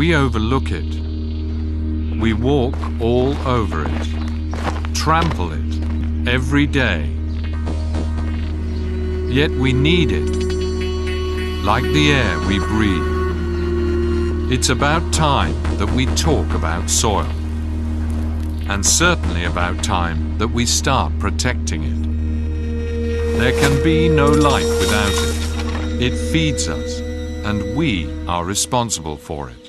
we overlook it. We walk all over it, trample it every day. Yet we need it, like the air we breathe. It's about time that we talk about soil, and certainly about time that we start protecting it. There can be no life without it. It feeds us, and we are responsible for it.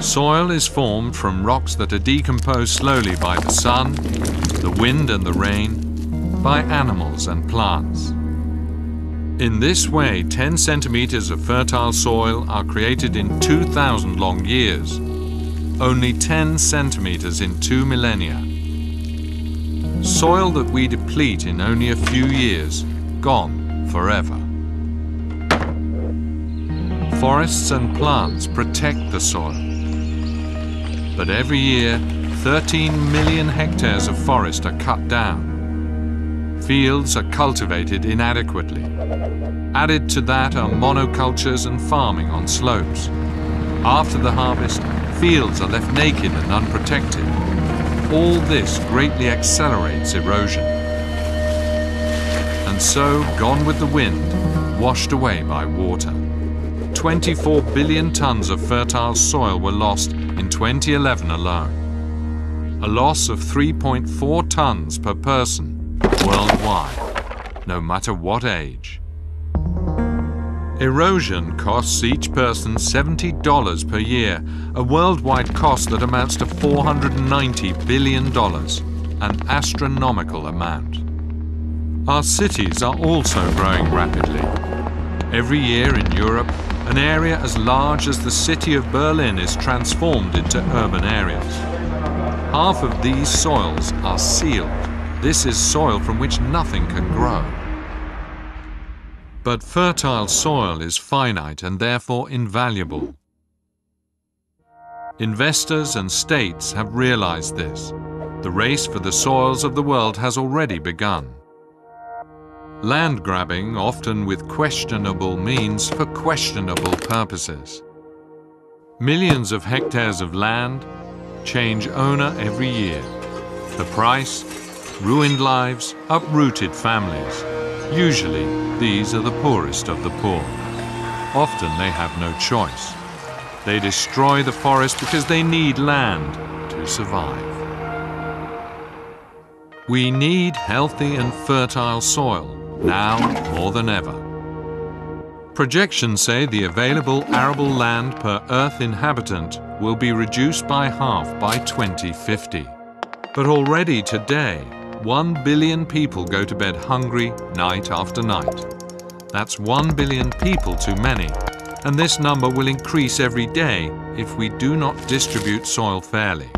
Soil is formed from rocks that are decomposed slowly by the sun, the wind and the rain, by animals and plants. In this way, 10 centimeters of fertile soil are created in 2,000 long years, only 10 centimeters in two millennia. Soil that we deplete in only a few years, gone forever. Forests and plants protect the soil but every year 13 million hectares of forest are cut down. Fields are cultivated inadequately. Added to that are monocultures and farming on slopes. After the harvest, fields are left naked and unprotected. All this greatly accelerates erosion. And so, gone with the wind, washed away by water. 24 billion tons of fertile soil were lost in 2011 alone. A loss of 3.4 tons per person worldwide, no matter what age. Erosion costs each person $70 per year, a worldwide cost that amounts to $490 billion, an astronomical amount. Our cities are also growing rapidly. Every year in Europe, an area as large as the city of Berlin is transformed into urban areas. Half of these soils are sealed. This is soil from which nothing can grow. But fertile soil is finite and therefore invaluable. Investors and states have realized this. The race for the soils of the world has already begun. Land grabbing, often with questionable means for questionable purposes. Millions of hectares of land change owner every year. The price? Ruined lives, uprooted families. Usually, these are the poorest of the poor. Often they have no choice. They destroy the forest because they need land to survive. We need healthy and fertile soil now more than ever. Projections say the available arable land per Earth inhabitant will be reduced by half by 2050. But already today, 1 billion people go to bed hungry night after night. That's 1 billion people too many, and this number will increase every day if we do not distribute soil fairly.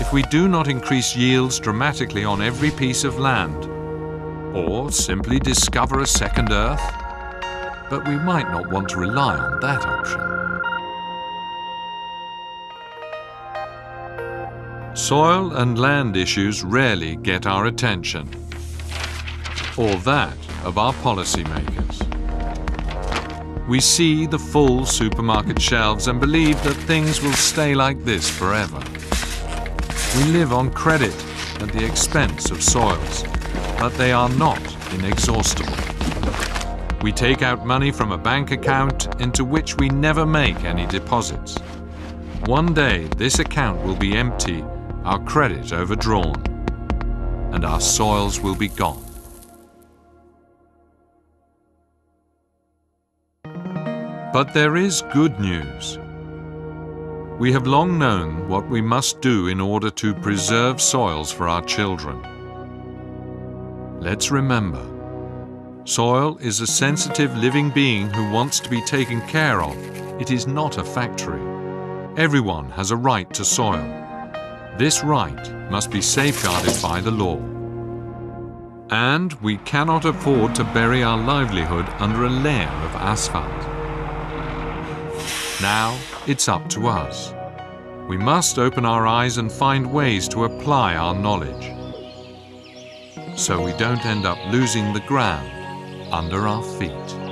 If we do not increase yields dramatically on every piece of land, or simply discover a second Earth. But we might not want to rely on that option. Soil and land issues rarely get our attention, or that of our policymakers. We see the full supermarket shelves and believe that things will stay like this forever. We live on credit at the expense of soils but they are not inexhaustible. We take out money from a bank account into which we never make any deposits. One day this account will be empty, our credit overdrawn, and our soils will be gone. But there is good news. We have long known what we must do in order to preserve soils for our children. Let's remember, soil is a sensitive living being who wants to be taken care of. It is not a factory. Everyone has a right to soil. This right must be safeguarded by the law. And we cannot afford to bury our livelihood under a layer of asphalt. Now it's up to us. We must open our eyes and find ways to apply our knowledge so we don't end up losing the ground under our feet.